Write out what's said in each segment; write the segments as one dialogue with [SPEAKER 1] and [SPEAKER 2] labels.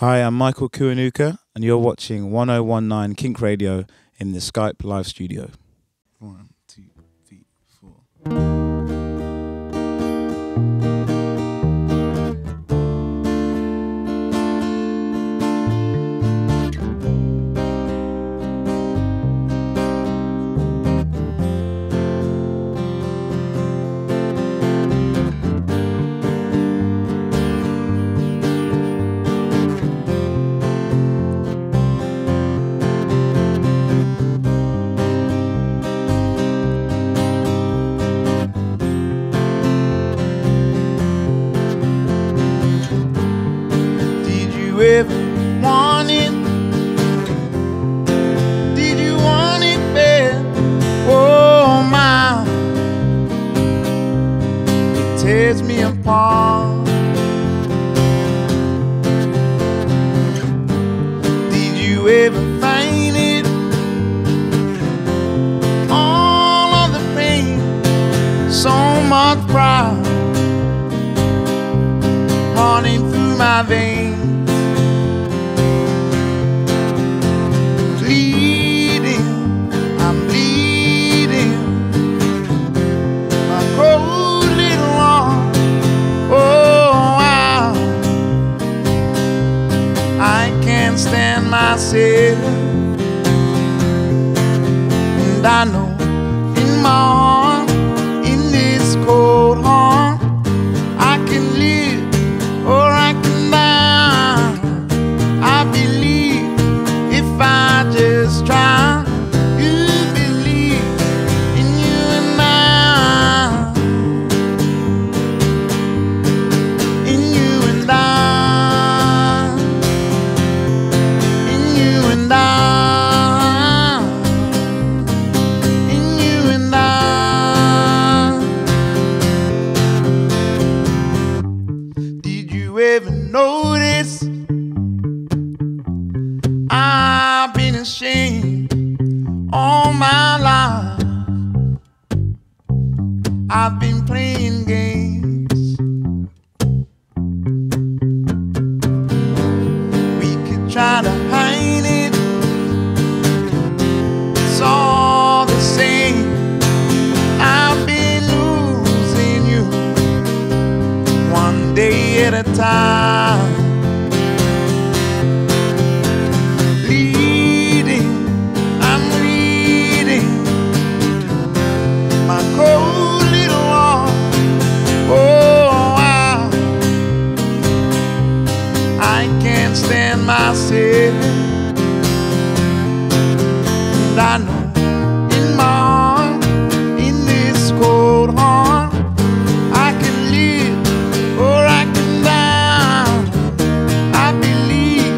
[SPEAKER 1] Hi, I'm Michael Kiwanuka, and you're watching 1019 Kink Radio in the Skype live studio.
[SPEAKER 2] One, two, three, four. Want it? Did you want it bad? Oh my, it tears me apart. Did you ever find it? All of the pain, so much pride running through my veins. And I know in my heart, you ever notice? I've been ashamed all my life. I've been playing My cold little heart. Oh, wow. I can't stand myself. And I know in my heart, in this cold heart. I can live or I can die. I believe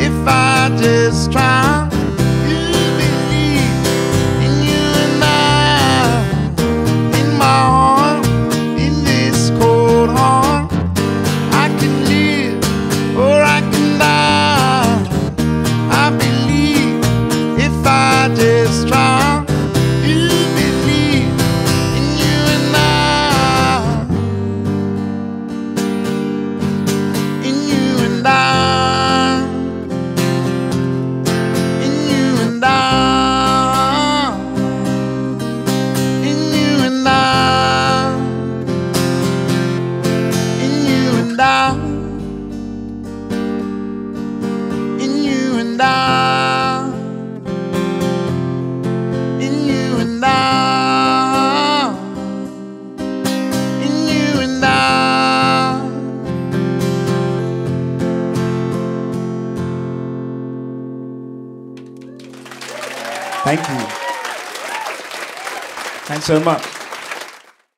[SPEAKER 2] if I just try.
[SPEAKER 1] Thank you. Thanks so much.